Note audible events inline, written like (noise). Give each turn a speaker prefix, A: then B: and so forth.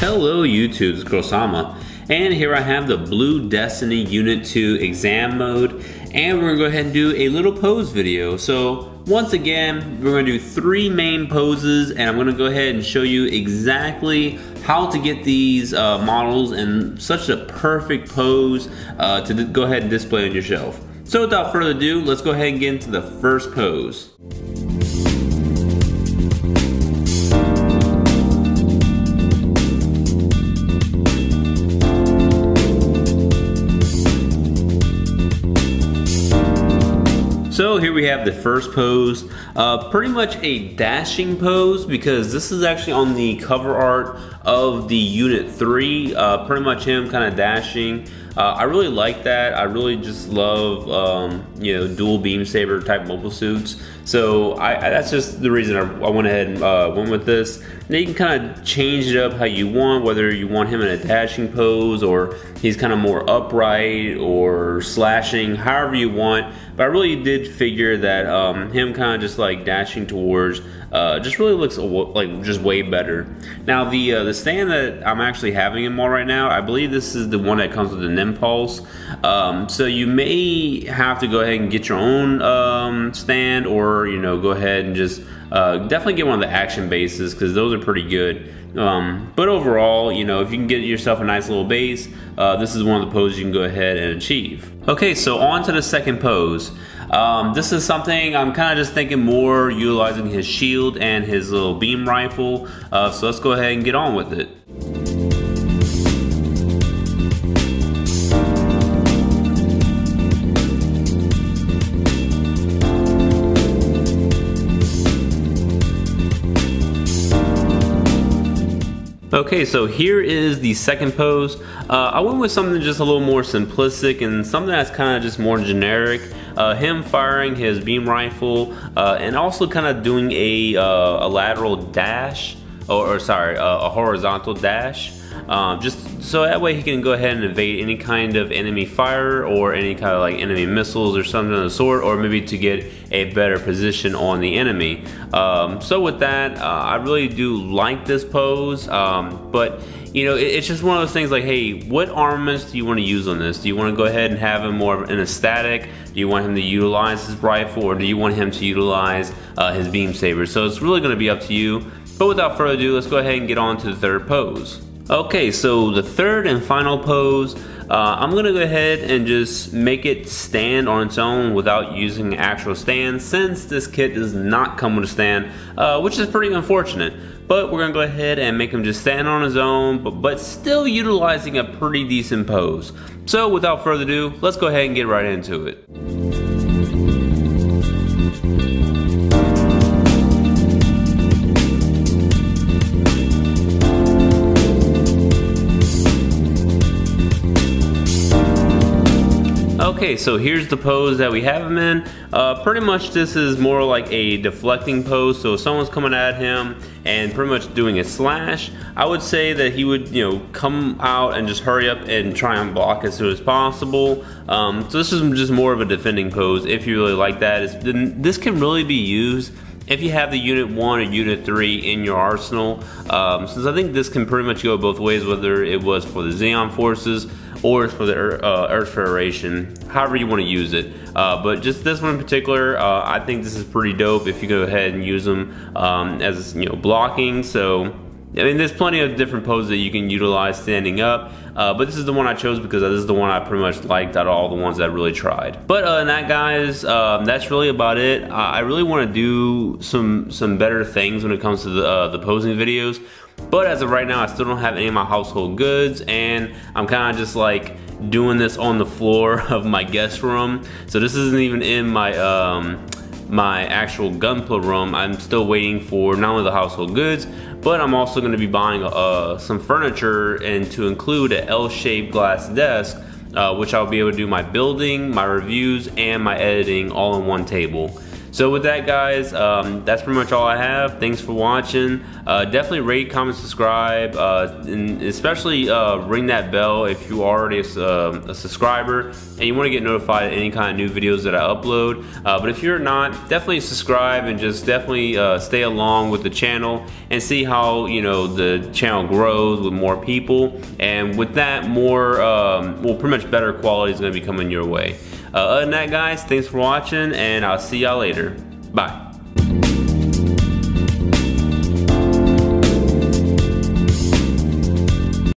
A: Hello YouTube, it's KrowSama. And here I have the Blue Destiny Unit 2 EXAM mode. And we're gonna go ahead and do a little pose video. So once again, we're gonna do three main poses and I'm gonna go ahead and show you exactly how to get these uh, models in such a perfect pose uh, to go ahead and display on your shelf. So without further ado, let's go ahead and get into the first pose. So here we have the first pose, uh, pretty much a dashing pose because this is actually on the cover art of the Unit 3, uh, pretty much him kind of dashing. Uh, I really like that. I really just love, um, you know, dual beam saber type mobile suits. So I, I, that's just the reason I, I went ahead and uh, went with this. Now you can kind of change it up how you want, whether you want him in a dashing pose or he's kind of more upright or slashing, however you want. But I really did figure that um, him kind of just like dashing towards uh, just really looks like just way better. Now the uh, the stand that I'm actually having him on right now, I believe this is the one that comes with an impulse. Um, so you may have to go ahead and get your own um, stand, or you know go ahead and just uh, definitely get one of the action bases because those are pretty good. Um, but overall, you know, if you can get yourself a nice little base, uh, this is one of the poses you can go ahead and achieve. Okay, so on to the second pose. Um, this is something I'm kind of just thinking more utilizing his shield and his little beam rifle. Uh, so let's go ahead and get on with it. Okay, so here is the second pose. Uh, I went with something just a little more simplistic and something that's kind of just more generic. Uh, him firing his beam rifle uh, and also kind of doing a, uh, a lateral dash, or, or sorry, a horizontal dash. Um, just so that way he can go ahead and evade any kind of enemy fire or any kind of like enemy missiles or something of the sort or maybe to get a better position on the enemy. Um, so with that, uh, I really do like this pose, um, but you know, it, it's just one of those things like, hey, what armaments do you want to use on this? Do you want to go ahead and have him more in a static? Do you want him to utilize his rifle or do you want him to utilize uh, his beam saber? So it's really going to be up to you. But without further ado, let's go ahead and get on to the third pose. Okay, so the third and final pose, uh, I'm gonna go ahead and just make it stand on its own without using an actual stand since this kit does not come with a stand, uh, which is pretty unfortunate. But we're gonna go ahead and make him just stand on his own, but, but still utilizing a pretty decent pose. So without further ado, let's go ahead and get right into it. Okay, so here's the pose that we have him in. Uh, pretty much this is more like a deflecting pose. So if someone's coming at him and pretty much doing a slash, I would say that he would, you know, come out and just hurry up and try and block as soon as possible. Um, so this is just more of a defending pose if you really like that. It's, this can really be used if you have the Unit 1 or Unit 3 in your arsenal, um, since I think this can pretty much go both ways, whether it was for the Zeon forces or for the uh, Earth Federation, however you want to use it. Uh, but just this one in particular, uh, I think this is pretty dope if you go ahead and use them um, as you know blocking. So I mean, there's plenty of different poses that you can utilize standing up, uh, but this is the one I chose because this is the one I pretty much liked out of all the ones I really tried. But uh, that, guys, um, that's really about it. I really want to do some some better things when it comes to the, uh, the posing videos. But as of right now, I still don't have any of my household goods, and I'm kind of just like doing this on the floor (laughs) of my guest room. So this isn't even in my um, my actual gunpla room. I'm still waiting for not only the household goods, but I'm also going to be buying uh, some furniture and to include an L-shaped glass desk, uh, which I'll be able to do my building, my reviews, and my editing all in one table. So with that, guys, um, that's pretty much all I have. Thanks for watching. Uh, definitely rate, comment, subscribe, uh, and especially uh, ring that bell if you are already a, uh, a, subscriber and you want to get notified of any kind of new videos that I upload. Uh, but if you're not, definitely subscribe and just definitely uh, stay along with the channel and see how you know the channel grows with more people. And with that, more um, well, pretty much better quality is going to be coming your way. Uh, other than that, guys, thanks for watching, and I'll see y'all later. Bye.